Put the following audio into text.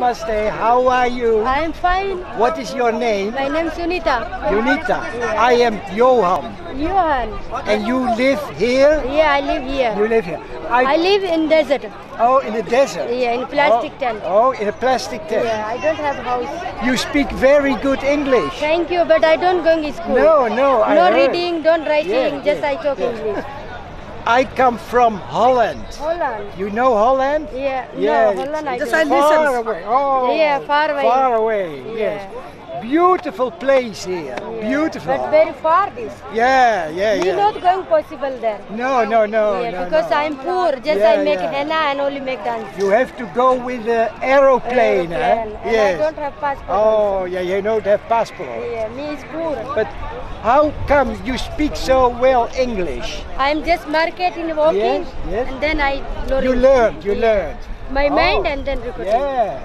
Namaste, how are you? I am fine. What is your name? My name is Sunita. Unita. I am Johan. Johan. And you live here? Yeah, I live here. You live here. I live in desert. Oh, in the desert? Yeah, in a plastic oh, tent. Oh, in a plastic tent. Yeah, I don't have house. You speak very good English. Thank you, but I don't go to school. No, no, I No heard. reading, don't writing, Yeah, just yeah, I talk yeah. English. I come from Holland. Holland. You know Holland? Yeah, Yeah, no, Holland I it's don't. far away. Oh, Yeah, far away. Far away. Yeah. Yes. Beautiful place here. Beautiful. But very far this. Yeah, yeah, We yeah. not going possible there. No, no, no, yeah, no, because no. I'm poor. Just Yeah, I make yeah. henna and only make dance. You have to go with the aeroplane, eh? Aeroplane. And I don't have passport. Oh, yeah, you don't have passport. Yeah, me is poor. But how come you speak so well English? I'm just marketing, walking, Yes, yes. and then I learn. You learned, you learned. My mind Oh, and then recording. Yeah,